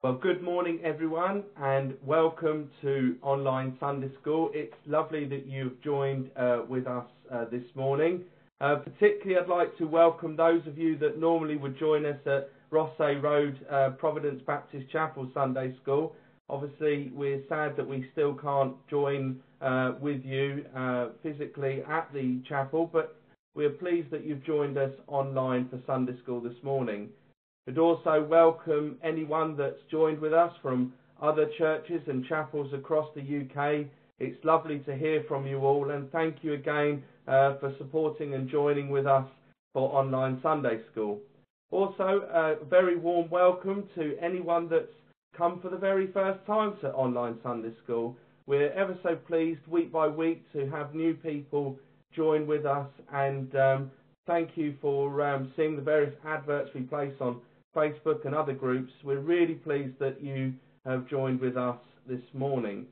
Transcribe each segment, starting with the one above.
Well, good morning, everyone, and welcome to Online Sunday School. It's lovely that you've joined uh, with us uh, this morning. Uh, particularly, I'd like to welcome those of you that normally would join us at Rothsay Road, uh, Providence Baptist Chapel Sunday School. Obviously, we're sad that we still can't join uh, with you uh, physically at the chapel, but we're pleased that you've joined us online for Sunday School this morning. We'd also welcome anyone that's joined with us from other churches and chapels across the UK. It's lovely to hear from you all, and thank you again uh, for supporting and joining with us for Online Sunday School. Also, a very warm welcome to anyone that's come for the very first time to Online Sunday School. We're ever so pleased week by week to have new people join with us, and um, thank you for um, seeing the various adverts we place on Facebook and other groups. We're really pleased that you have joined with us this morning.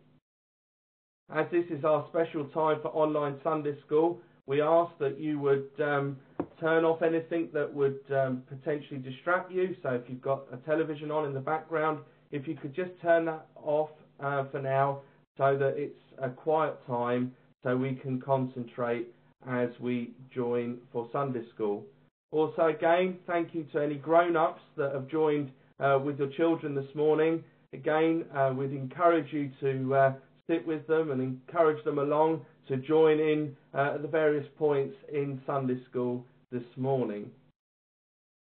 As this is our special time for online Sunday school, we ask that you would um, turn off anything that would um, potentially distract you. So if you've got a television on in the background, if you could just turn that off uh, for now so that it's a quiet time so we can concentrate as we join for Sunday school. Also, again, thank you to any grown-ups that have joined uh, with your children this morning. Again, uh, we'd encourage you to uh, sit with them and encourage them along to join in uh, at the various points in Sunday school this morning.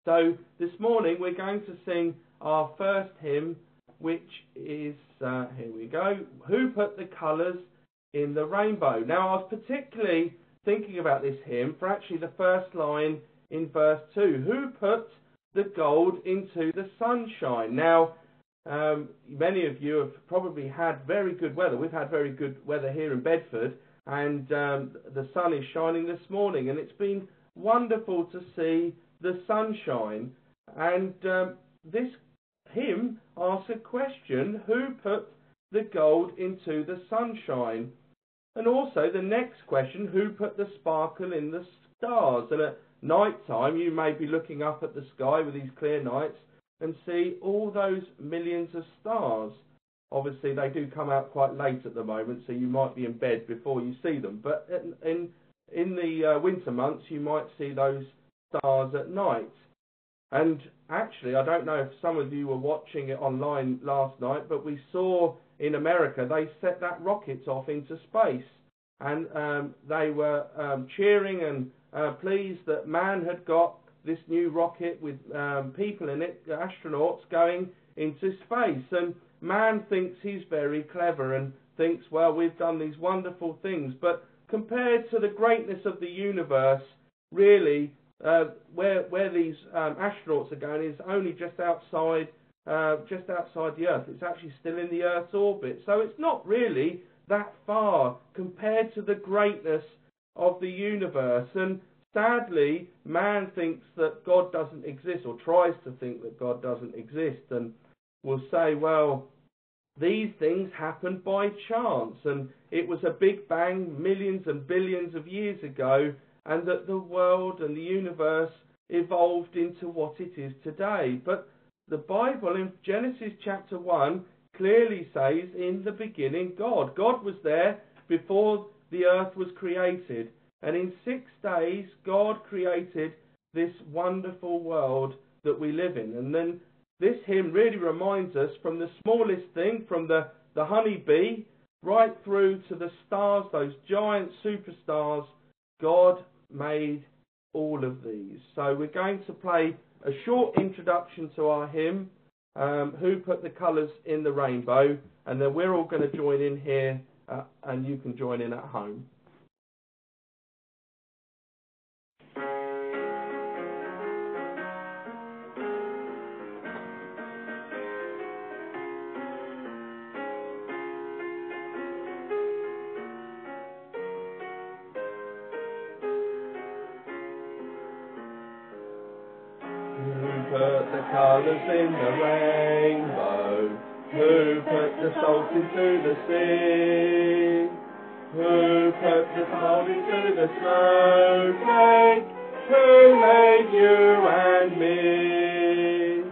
So, this morning we're going to sing our first hymn, which is, uh, here we go, Who Put the Colours in the Rainbow? Now, I was particularly thinking about this hymn for actually the first line in verse 2. Who put the gold into the sunshine? Now, um, many of you have probably had very good weather. We've had very good weather here in Bedford, and um, the sun is shining this morning, and it's been wonderful to see the sunshine. And um, this hymn asks a question Who put the gold into the sunshine? And also the next question Who put the sparkle in the stars? And a, night time, you may be looking up at the sky with these clear nights and see all those millions of stars. Obviously, they do come out quite late at the moment, so you might be in bed before you see them. But in in the uh, winter months, you might see those stars at night. And actually, I don't know if some of you were watching it online last night, but we saw in America they set that rocket off into space, and um, they were um, cheering and uh, pleased that man had got this new rocket with um, people in it, astronauts going into space. And man thinks he's very clever and thinks, well, we've done these wonderful things. But compared to the greatness of the universe, really, uh, where where these um, astronauts are going is only just outside uh, just outside the Earth. It's actually still in the Earth's orbit, so it's not really that far compared to the greatness of the universe. And sadly, man thinks that God doesn't exist or tries to think that God doesn't exist and will say, well, these things happened by chance and it was a big bang millions and billions of years ago and that the world and the universe evolved into what it is today. But the Bible in Genesis chapter 1 clearly says, in the beginning, God. God was there before the earth was created. And in six days, God created this wonderful world that we live in. And then this hymn really reminds us from the smallest thing, from the, the honeybee, right through to the stars, those giant superstars, God made all of these. So we're going to play a short introduction to our hymn, um, Who Put the Colours in the Rainbow, and then we're all going to join in here, uh, and you can join in at home. colours in the rainbow? The salt into the sea? Who put the salt into the snowflake? Who made you and me?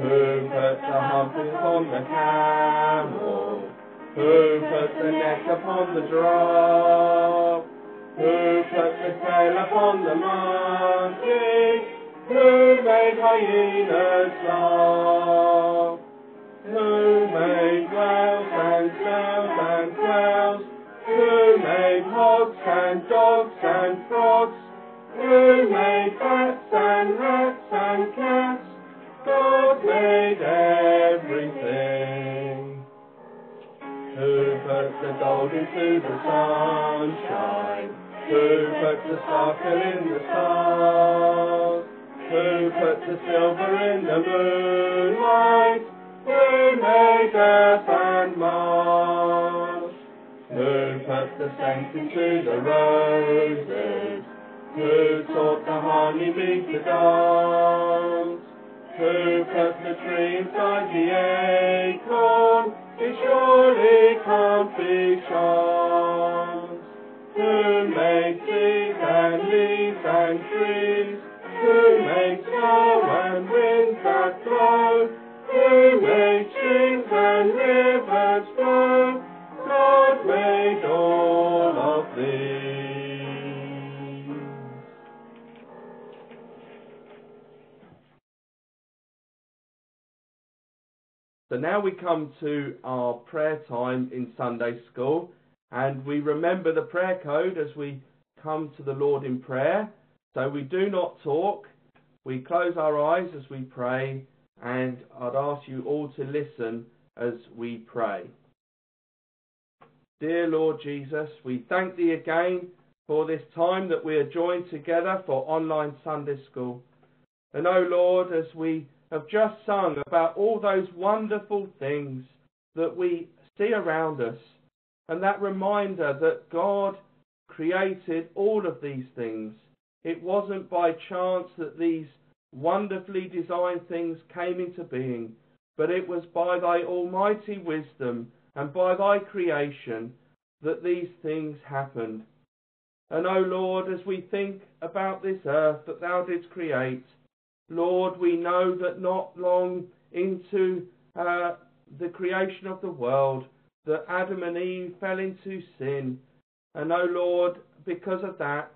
Who put the hump upon the camel? Who put the neck upon the drop? Who put the tail upon the monkey? Who made hyenas laugh? Who made whales and snails and quails? Who made hogs and dogs and frogs? Who made bats and rats and cats? God made everything. Who put the gold into the sunshine? Who put the sparkle in the stars? Who put the silver in the moonlight? Who made earth and Mars? Who put the scent into the roses? Who taught the honeybee to dance? Who put the tree inside the acorn? It surely can't be chance. Who made seeds and leaves and trees? Who made snow and winds that blow? So now we come to our prayer time in Sunday school, and we remember the prayer code as we come to the Lord in prayer. So we do not talk, we close our eyes as we pray, and I'd ask you all to listen as we pray. Dear Lord Jesus, we thank thee again for this time that we are joined together for online Sunday school. And oh Lord, as we have just sung about all those wonderful things that we see around us, and that reminder that God created all of these things. It wasn't by chance that these wonderfully designed things came into being, but it was by thy almighty wisdom and by thy creation that these things happened. And, O Lord, as we think about this earth that thou didst create, Lord, we know that not long into uh, the creation of the world, that Adam and Eve fell into sin. And, O Lord, because of that,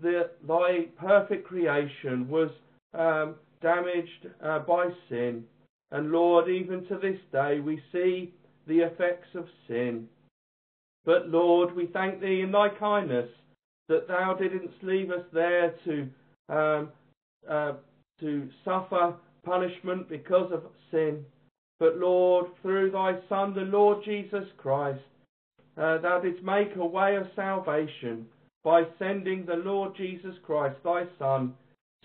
the, thy perfect creation was um, damaged uh, by sin. And Lord, even to this day, we see the effects of sin. But Lord, we thank thee in thy kindness that thou didn't leave us there to um, uh, to suffer punishment because of sin. But Lord, through thy Son, the Lord Jesus Christ, uh, thou didst make a way of salvation by sending the Lord Jesus Christ, thy Son,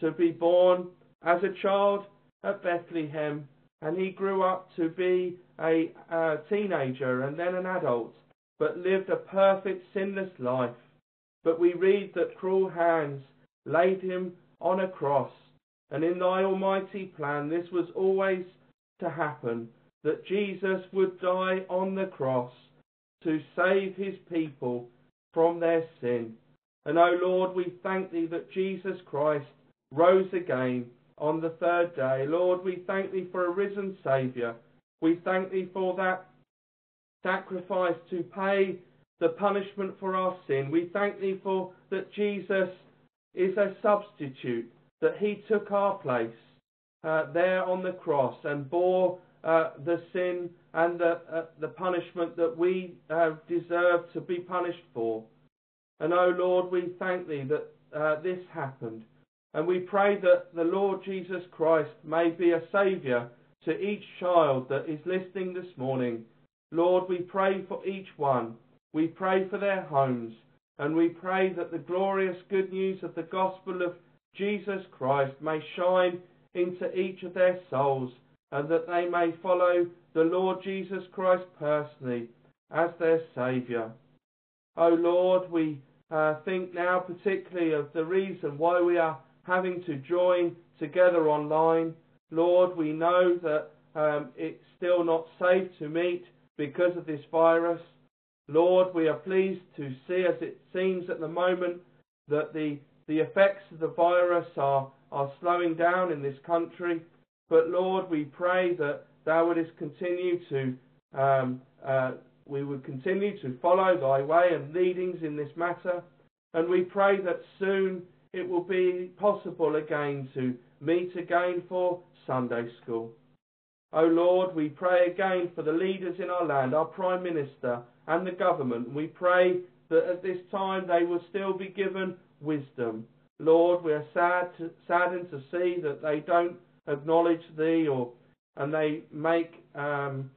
to be born as a child at Bethlehem. And he grew up to be a, a teenager and then an adult, but lived a perfect sinless life. But we read that cruel hands laid him on a cross. And in thy almighty plan, this was always to happen, that Jesus would die on the cross to save his people from their sin. And, O oh Lord, we thank thee that Jesus Christ rose again on the third day. Lord, we thank thee for a risen Saviour. We thank thee for that sacrifice to pay the punishment for our sin. We thank thee for that Jesus is a substitute, that he took our place uh, there on the cross and bore uh, the sin and the, uh, the punishment that we uh, deserve to be punished for. And oh Lord, we thank thee that uh, this happened. And we pray that the Lord Jesus Christ may be a Saviour to each child that is listening this morning. Lord, we pray for each one. We pray for their homes. And we pray that the glorious good news of the gospel of Jesus Christ may shine into each of their souls and that they may follow the Lord Jesus Christ personally as their Saviour. O oh Lord, we uh, think now particularly of the reason why we are having to join together online. Lord, we know that um, it's still not safe to meet because of this virus. Lord, we are pleased to see, as it seems at the moment, that the, the effects of the virus are, are slowing down in this country. But Lord, we pray that thou wouldest continue to, um, uh, we would continue to follow thy way and leadings in this matter. And we pray that soon it will be possible again to meet again for Sunday school. O Lord, we pray again for the leaders in our land, our Prime Minister and the government. We pray that at this time they will still be given wisdom. Lord, we are sad to, saddened to see that they don't acknowledge Thee, or and they make um,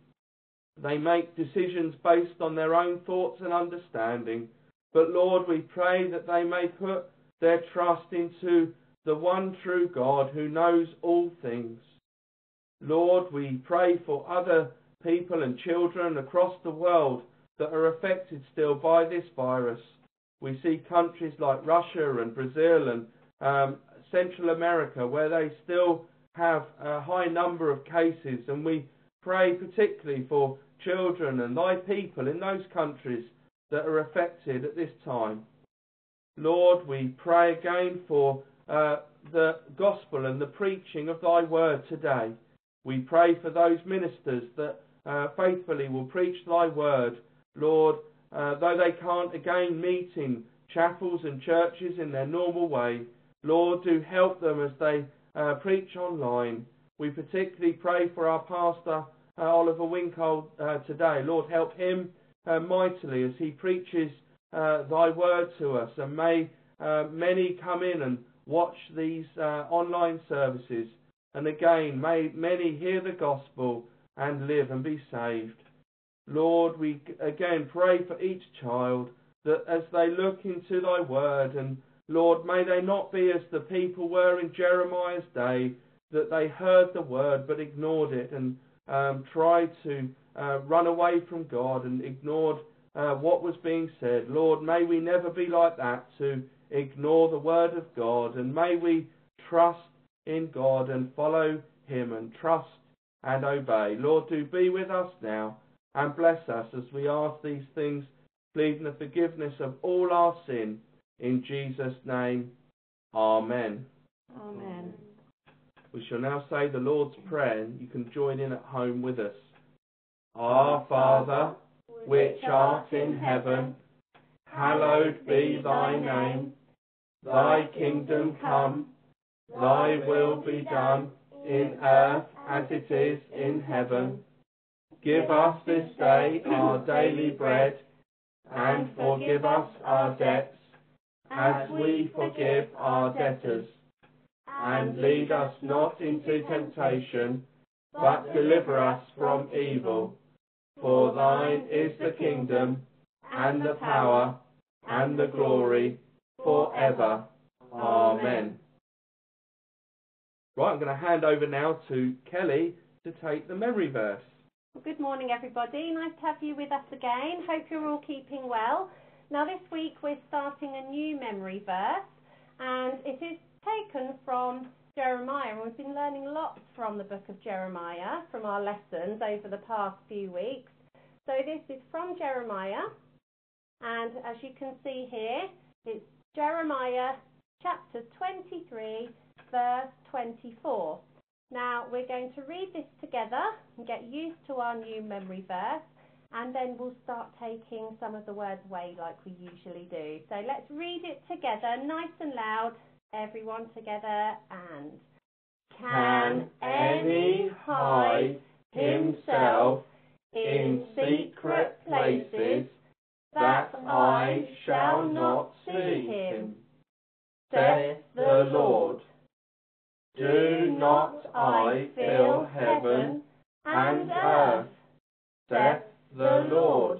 they make decisions based on their own thoughts and understanding. But Lord, we pray that they may put their trust into the one true God who knows all things. Lord, we pray for other people and children across the world that are affected still by this virus. We see countries like Russia and Brazil and um, Central America where they still have a high number of cases, and we pray particularly for children and thy people in those countries that are affected at this time. Lord, we pray again for uh, the gospel and the preaching of thy word today. We pray for those ministers that uh, faithfully will preach thy word. Lord, uh, though they can't again meet in chapels and churches in their normal way, Lord, do help them as they uh, preach online. We particularly pray for our pastor, uh, Oliver Winkle, uh, today. Lord, help him mightily as he preaches thy word to us. And may many come in and watch these online services. And again, may many hear the gospel and live and be saved. Lord, we again pray for each child that as they look into thy word and Lord, may they not be as the people were in Jeremiah's day, that they heard the word but ignored it and um, tried to uh, run away from God and ignored uh, what was being said. Lord, may we never be like that to ignore the word of God and may we trust in God and follow him and trust and obey. Lord, do be with us now and bless us as we ask these things, pleading the forgiveness of all our sin. In Jesus' name, Amen. Amen. We shall now say the Lord's Prayer. You can join in at home with us. Our Father, which art in heaven, hallowed be thy name. Thy kingdom come, thy will be done, in earth as it is in heaven. Give us this day our daily bread, and forgive us our debts, as we forgive our debtors. And lead us not into temptation, but deliver us from evil. For thine is the kingdom, and the power, and the glory, for ever. Amen. Right, I'm going to hand over now to Kelly to take the memory verse. Well, good morning, everybody. Nice to have you with us again. Hope you're all keeping well. Now, this week we're starting a new memory verse, and it is taken from Jeremiah. And we've been learning lots from the book of Jeremiah from our lessons over the past few weeks. So, this is from Jeremiah, and as you can see here, it's Jeremiah chapter 23, verse 24. Now, we're going to read this together and get used to our new memory verse and then we'll start taking some of the words away like we usually do. So let's read it together, nice and loud, everyone together, and Can any hide himself in secret places that I shall not see him? Saith the Lord. Do not I fill heaven and earth? Saith the Lord.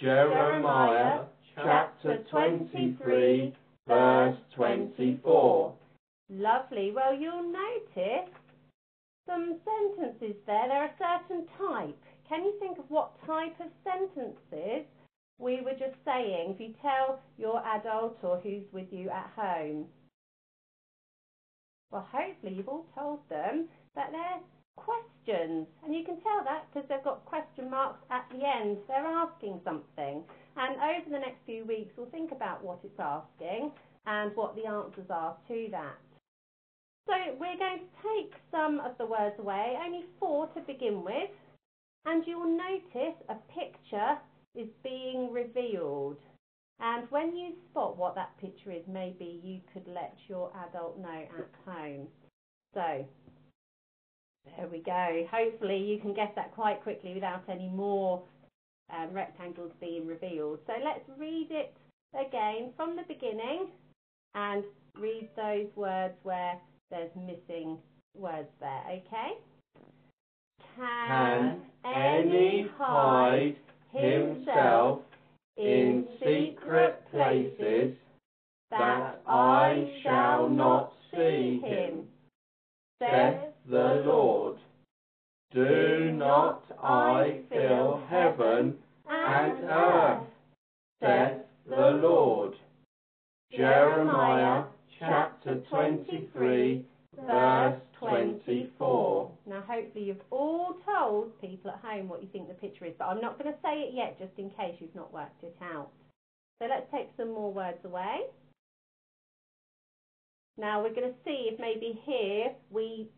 Jeremiah chapter 23, verse 24. Lovely. Well, you'll notice some sentences there. They're a certain type. Can you think of what type of sentences we were just saying if you tell your adult or who's with you at home? Well, hopefully you've all told them that they're questions. And you can tell that because they've got question marks at the end. They're asking something. And over the next few weeks, we'll think about what it's asking and what the answers are to that. So we're going to take some of the words away, only four to begin with, and you'll notice a picture is being revealed. And when you spot what that picture is, maybe you could let your adult know at home. So, there we go. Hopefully you can guess that quite quickly without any more um, rectangles being revealed. So let's read it again from the beginning and read those words where there's missing words there, okay? Can any hide himself in secret places that I shall not see him, saith the Lord. Do not I fill heaven and earth, saith the Lord. Jeremiah chapter 23, verse 24. Now, hopefully, you've all told people at home what you think the picture is, but I'm not going to say it yet just in case you've not worked it out. So, let's take some more words away. Now, we're going to see if maybe here we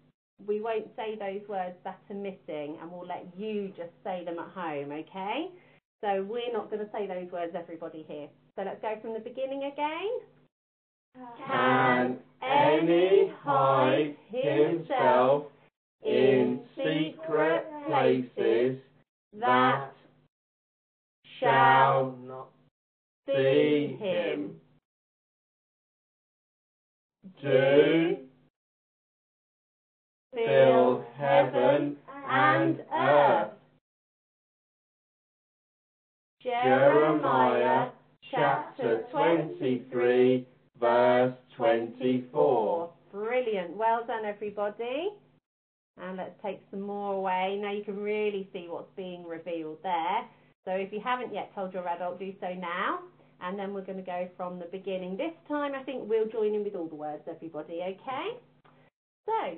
we won't say those words that are missing and we'll let you just say them at home, okay? So, we're not going to say those words, everybody here. So, let's go from the beginning again. Can any hide himself in secret places that shall not see him? Do heaven and earth. Jeremiah chapter 23, verse 24. Brilliant. Well done, everybody. And let's take some more away. Now you can really see what's being revealed there. So if you haven't yet told your adult, do so now. And then we're going to go from the beginning. This time, I think we'll join in with all the words, everybody, okay? So,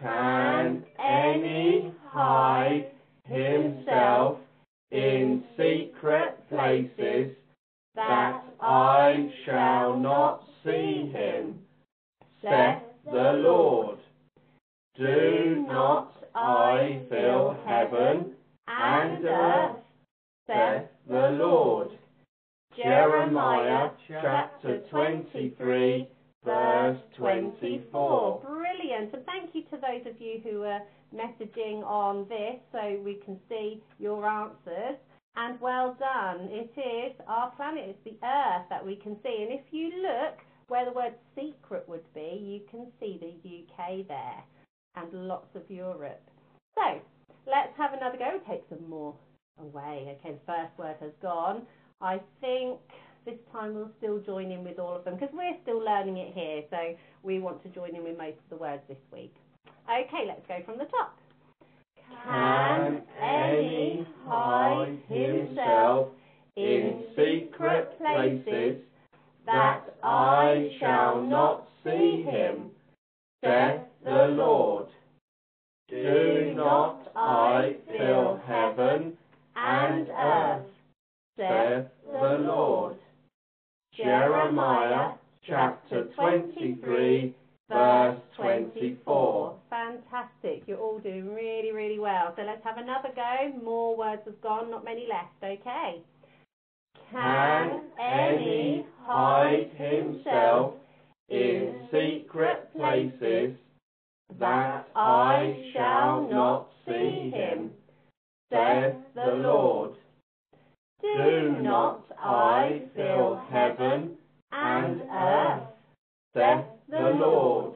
Can any hide himself in secret places that I shall not see him, saith the Lord. Do not I fill heaven and earth, saith the Lord. Jeremiah chapter 23, verse 24. Brilliant. And thank you to those of you who are messaging on this so we can see your answers. And well done. It is our planet, it's the Earth that we can see. And if you look where the word secret would be, you can see the UK there and lots of Europe. So let's have another go. Take some more away. Okay, the first word has gone. I think this time we'll still join in with all of them because we're still learning it here. So we want to join in with most of the words this week. Okay, let's go from the top. Can any hide himself in secret places that I shall not see him, saith the Lord. Do not I fill heaven and earth, saith the Lord. Jeremiah chapter 23, verse 24. Fantastic. You're all doing really, really well. So let's have another go. More words have gone, not many left. Okay. Can any hide himself in secret places that I shall not see him, says the Lord. Do not I fill heaven and earth, saith the Lord.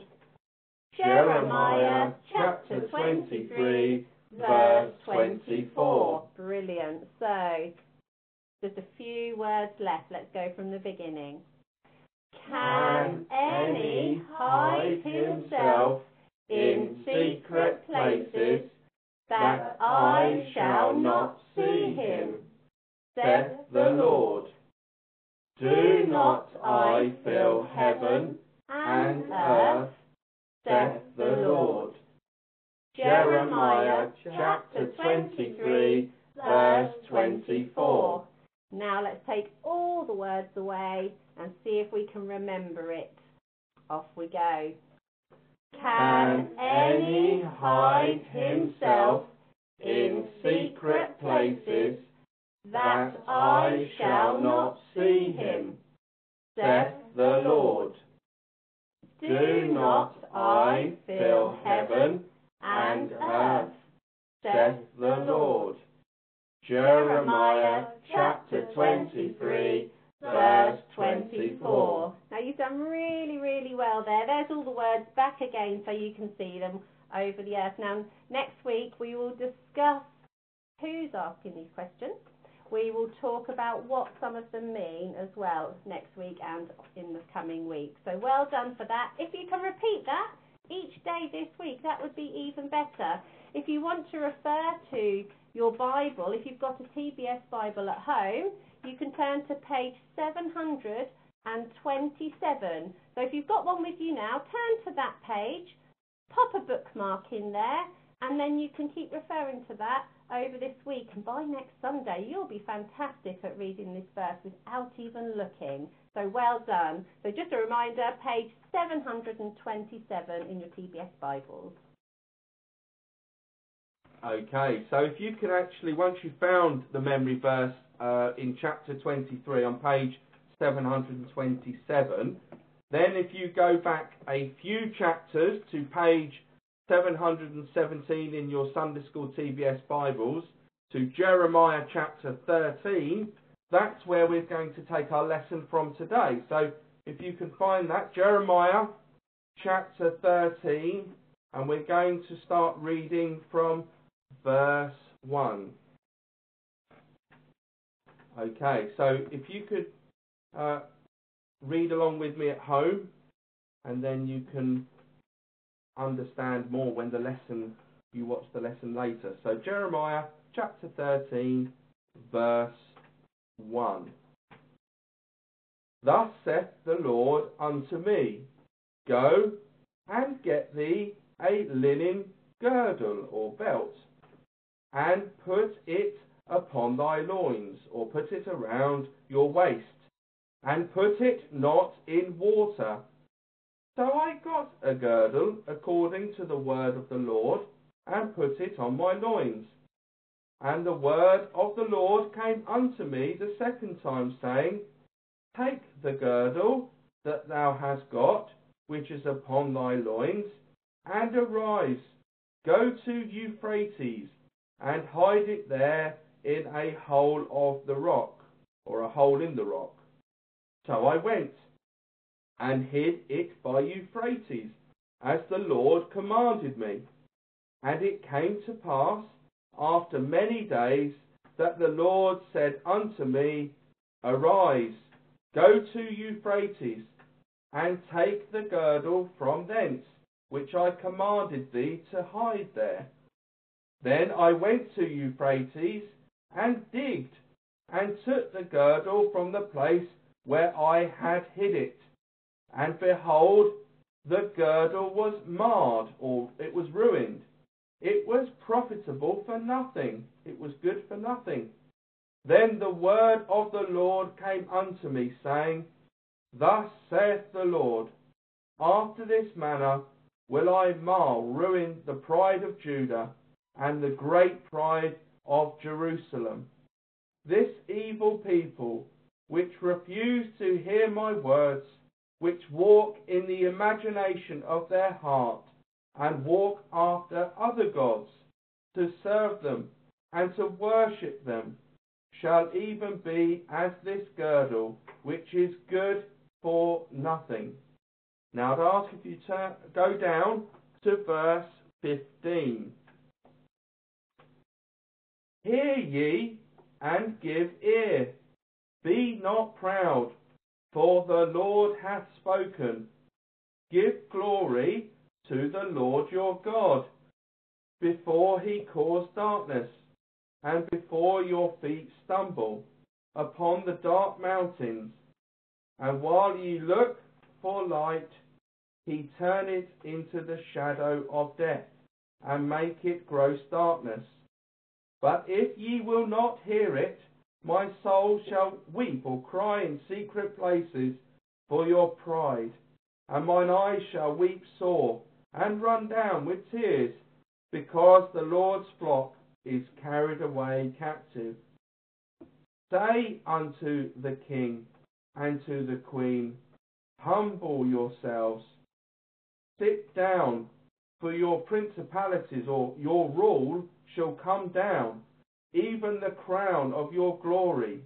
Jeremiah chapter 23, verse 24. Brilliant. So, just a few words left. Let's go from the beginning. Can any hide himself in secret places that I shall not see him, saith the Lord. Do not I fill heaven and earth, saith the Lord. Jeremiah chapter 23, verse 24. Now let's take all the words away and see if we can remember it. Off we go. Can any hide himself in secret places, that I shall not see him, saith the Lord? Do not I fill heaven and earth, saith the Lord? Jeremiah chapter 23, verse 24. Now you've done really, really well there. There's all the words back again so you can see them over the earth. Now next week we will discuss who's asking these questions. We will talk about what some of them mean as well next week and in the coming week. So well done for that. If you can repeat that each day this week, that would be even better. If you want to refer to your Bible, if you've got a TBS Bible at home, you can turn to page 727. So if you've got one with you now, turn to that page, pop a bookmark in there, and then you can keep referring to that over this week. And by next Sunday, you'll be fantastic at reading this verse without even looking. So well done. So just a reminder, page 727 in your TBS Bibles. Okay, so if you can actually, once you've found the memory verse uh, in chapter 23 on page 727, then if you go back a few chapters to page 717 in your Sunday School TBS Bibles to Jeremiah chapter 13, that's where we're going to take our lesson from today. So if you can find that, Jeremiah chapter 13, and we're going to start reading from verse 1. Okay, so if you could uh, read along with me at home, and then you can understand more when the lesson, you watch the lesson later. So Jeremiah chapter 13, verse 1. Thus saith the Lord unto me, Go and get thee a linen girdle or belt, and put it upon thy loins, or put it around your waist, and put it not in water. So I got a girdle according to the word of the Lord, and put it on my loins. And the word of the Lord came unto me the second time, saying, Take the girdle that thou hast got, which is upon thy loins, and arise, go to Euphrates, and hide it there in a hole of the rock, or a hole in the rock. So I went, and hid it by Euphrates, as the Lord commanded me. And it came to pass, after many days, that the Lord said unto me, Arise, go to Euphrates, and take the girdle from thence, which I commanded thee to hide there. Then I went to Euphrates, and digged, and took the girdle from the place where I had hid it. And behold, the girdle was marred, or it was ruined. It was profitable for nothing. It was good for nothing. Then the word of the Lord came unto me, saying, Thus saith the Lord, After this manner will I mar, ruin the pride of Judah, and the great pride of Jerusalem. This evil people, which refuse to hear my words, which walk in the imagination of their heart, and walk after other gods, to serve them and to worship them, shall even be as this girdle, which is good for nothing. Now I'd ask if you turn, go down to verse 15. Hear ye and give ear. Be not proud, for the Lord hath spoken. Give glory to the Lord your God, before he cause darkness, and before your feet stumble, upon the dark mountains. And while ye look for light, he turneth into the shadow of death, and make it gross darkness. But if ye will not hear it, my soul shall weep or cry in secret places for your pride, and mine eyes shall weep sore and run down with tears, because the Lord's flock is carried away captive. Say unto the king and to the queen, Humble yourselves, sit down, for your principalities or your rule shall come down, even the crown of your glory.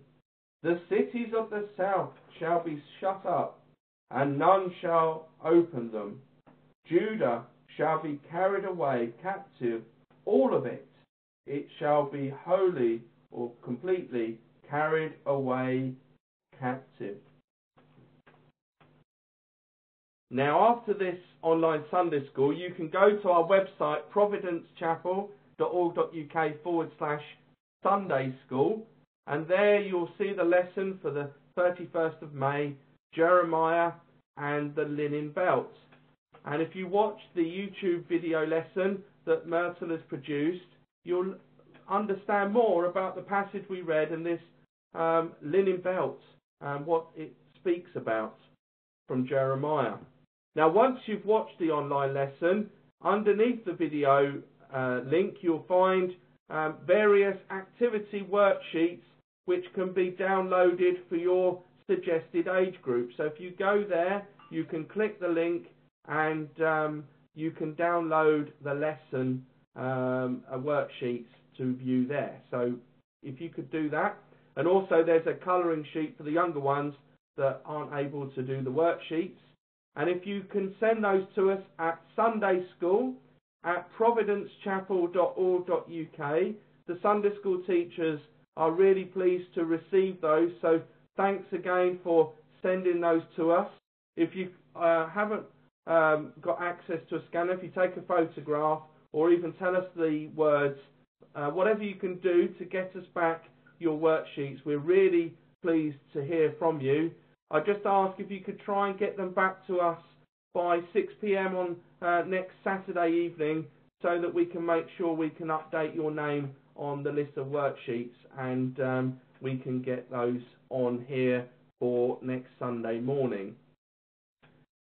The cities of the south shall be shut up, and none shall open them. Judah shall be carried away captive, all of it. It shall be wholly or completely carried away captive. Now, after this online Sunday school, you can go to our website, providencechapel.org.uk forward slash Sunday school, and there you'll see the lesson for the 31st of May, Jeremiah and the linen belt. And if you watch the YouTube video lesson that Myrtle has produced, you'll understand more about the passage we read and this um, linen belt and what it speaks about from Jeremiah. Now, once you've watched the online lesson, underneath the video uh, link, you'll find um, various activity worksheets which can be downloaded for your suggested age group. So if you go there, you can click the link and um, you can download the lesson um, worksheets to view there. So if you could do that. And also there's a colouring sheet for the younger ones that aren't able to do the worksheets. And if you can send those to us at Sunday School at providencechapel.org.uk, the Sunday School teachers are really pleased to receive those. So thanks again for sending those to us. If you uh, haven't um, got access to a scanner, if you take a photograph or even tell us the words, uh, whatever you can do to get us back your worksheets, we're really pleased to hear from you. I just ask if you could try and get them back to us by 6 p.m. on uh, next Saturday evening so that we can make sure we can update your name on the list of worksheets and um, we can get those on here for next Sunday morning.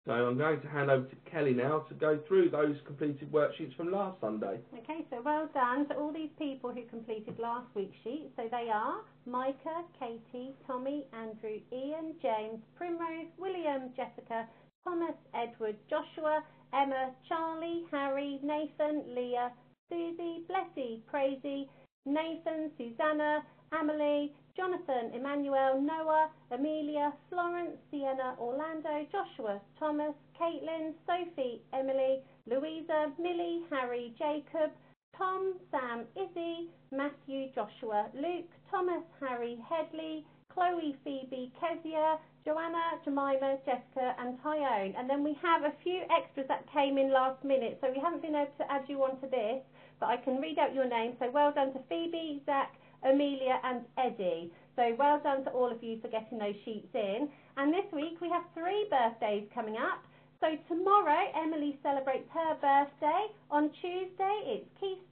So I'm going to hand over to Kelly now to go through those completed worksheets from last Sunday. Okay, so well done to all these people who completed last week's sheet. So they are Micah, Katie, Tommy, Andrew, Ian, James, Primrose, William, Jessica, Thomas, Edward, Joshua, Emma, Charlie, Harry, Nathan, Leah, Susie, Blessy, Gracie, Nathan, Susanna, Emily, Jonathan, Emmanuel, Noah, Amelia, Florence, Sienna, Orlando, Joshua, Thomas, Caitlin, Sophie, Emily, Louisa, Millie, Harry, Jacob, Tom, Sam, Izzy, Matthew, Joshua, Luke, Thomas, Harry, Headley, Chloe, Phoebe, Kezia, Joanna, Jemima, Jessica, and Tyone. And then we have a few extras that came in last minute, so we haven't been able to add you onto this, but I can read out your name. So well done to Phoebe, Zach, Amelia and Eddie. So well done to all of you for getting those sheets in. And this week we have three birthdays coming up. So tomorrow Emily celebrates her birthday. On Tuesday it's Keith's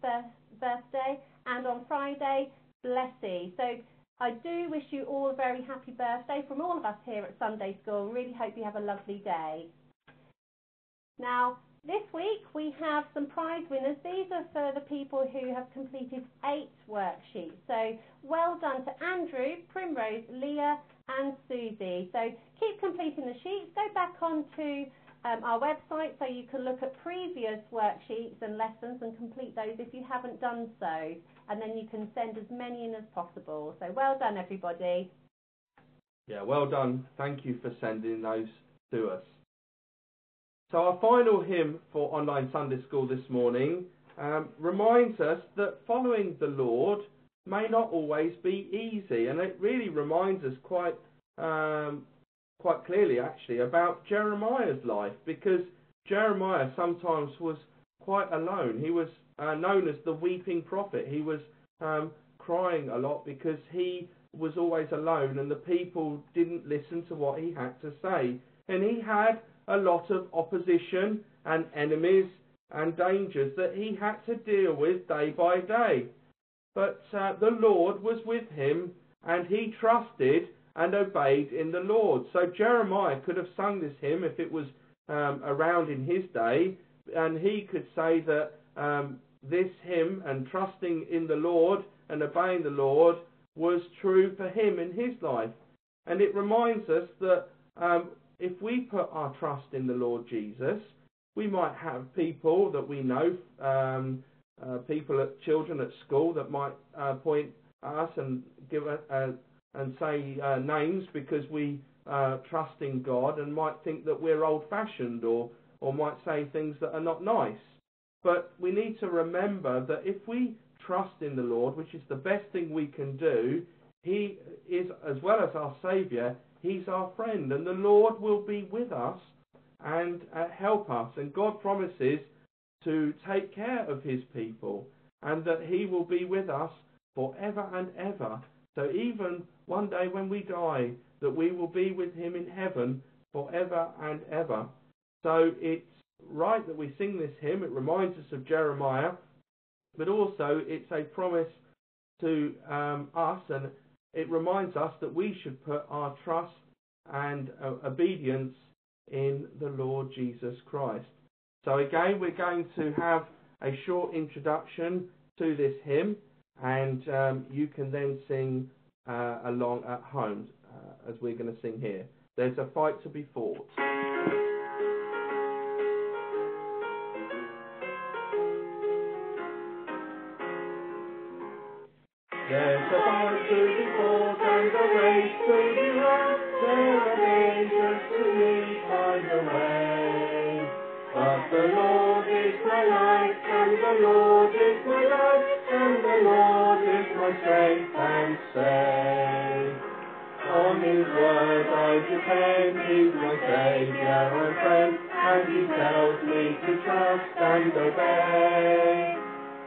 birthday. And on Friday, Blessy. So I do wish you all a very happy birthday from all of us here at Sunday School. Really hope you have a lovely day. Now, this week we have some prize winners. These are for the people who have completed eight worksheets. So well done to Andrew, Primrose, Leah and Susie. So keep completing the sheets. Go back onto um, our website so you can look at previous worksheets and lessons and complete those if you haven't done so. And then you can send as many in as possible. So well done everybody. Yeah, well done. Thank you for sending those to us. So our final hymn for online Sunday school this morning um, reminds us that following the Lord may not always be easy, and it really reminds us quite um, quite clearly actually about Jeremiah's life because Jeremiah sometimes was quite alone. He was uh, known as the weeping prophet. He was um, crying a lot because he was always alone and the people didn't listen to what he had to say. And he had a lot of opposition and enemies and dangers that he had to deal with day by day. But uh, the Lord was with him and he trusted and obeyed in the Lord. So Jeremiah could have sung this hymn if it was um, around in his day, and he could say that um, this hymn and trusting in the Lord and obeying the Lord was true for him in his life. And it reminds us that um, if we put our trust in the Lord Jesus, we might have people that we know, um, uh, people at children at school that might uh, point us and give a, uh, and say uh, names because we uh, trust in God and might think that we're old-fashioned or or might say things that are not nice. But we need to remember that if we trust in the Lord, which is the best thing we can do, He is, as well as our Saviour, He's our friend, and the Lord will be with us and uh, help us. And God promises to take care of His people, and that He will be with us forever and ever. So even one day when we die, that we will be with Him in heaven forever and ever. So it's right that we sing this hymn. It reminds us of Jeremiah, but also it's a promise to um, us, and it reminds us that we should put our trust and uh, obedience in the Lord Jesus Christ. So again, we're going to have a short introduction to this hymn, and um, you can then sing uh, along at home uh, as we're going to sing here. There's a fight to be fought. There's a fight to be and a race to be run. There are dangers to meet by the way. But the Lord is my light, and the Lord is my light, and the Lord is my strength and stay. On His word I depend, He's my Saviour and friend, and He tells me to trust and obey.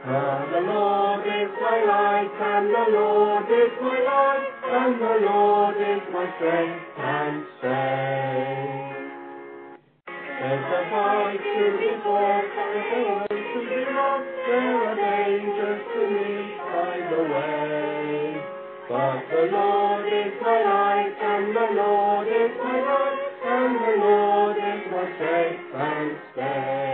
And the Lord is my light, and the Lord is my light, and the Lord is my strength and stay. There's a fight to be fought, there's a race to be run, there are dangers to meet by the way. But the Lord is my light, and the Lord is my light, and the Lord is my strength and stay.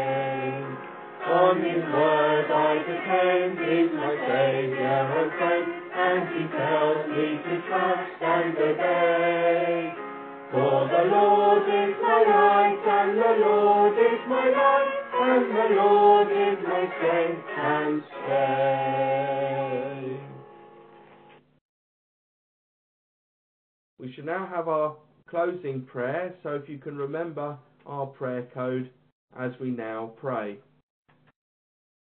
On His word I depend, He's my Saviour and friend, and He tells me to trust and obey. For the Lord is my light, and the Lord is my light, and the Lord is my strength and stay. We should now have our closing prayer, so if you can remember our prayer code as we now pray.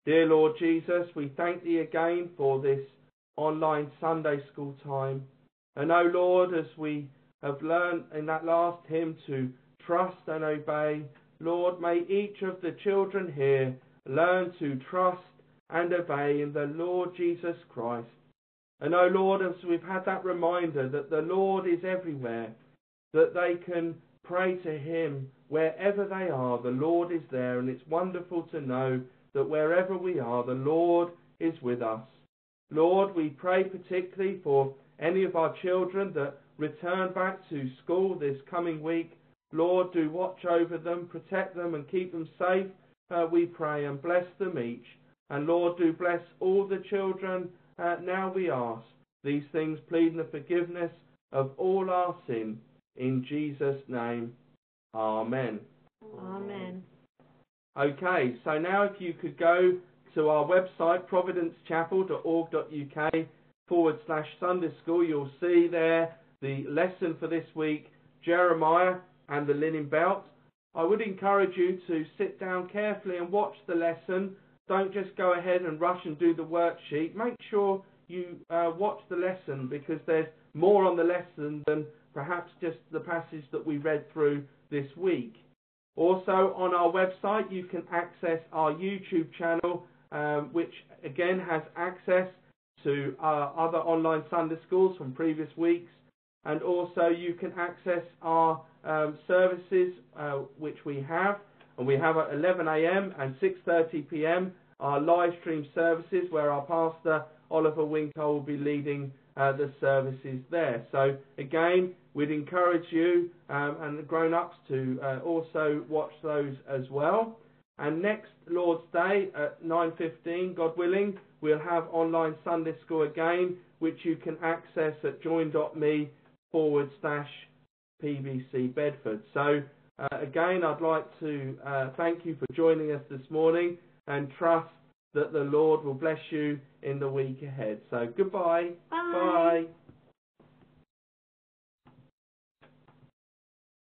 Dear Lord Jesus, we thank thee again for this online Sunday school time. And oh Lord, as we have learned in that last hymn to trust and obey, Lord, may each of the children here learn to trust and obey in the Lord Jesus Christ. And oh Lord, as we've had that reminder that the Lord is everywhere, that they can pray to Him wherever they are, the Lord is there, and it's wonderful to know that wherever we are, the Lord is with us. Lord, we pray particularly for any of our children that return back to school this coming week. Lord, do watch over them, protect them, and keep them safe, uh, we pray, and bless them each. And Lord, do bless all the children uh, now we ask. These things pleading the forgiveness of all our sin. In Jesus' name, Amen. Amen. Okay, so now if you could go to our website, providencechapel.org.uk forward slash Sunday School, you'll see there the lesson for this week, Jeremiah and the linen belt. I would encourage you to sit down carefully and watch the lesson. Don't just go ahead and rush and do the worksheet. Make sure you uh, watch the lesson because there's more on the lesson than perhaps just the passage that we read through this week. Also, on our website, you can access our YouTube channel, um, which again has access to our other online Sunday schools from previous weeks. And also, you can access our um, services, uh, which we have. And we have at 11 a.m. and 6.30 p.m. our live stream services where our pastor, Oliver Winkle, will be leading uh, the services there. So, again, we'd encourage you um, and the grown-ups to uh, also watch those as well. And next Lord's Day at 9.15, God willing, we'll have online Sunday School again, which you can access at join.me forward slash PBC Bedford. So uh, again, I'd like to uh, thank you for joining us this morning and trust that the Lord will bless you in the week ahead. So goodbye. Bye. Bye.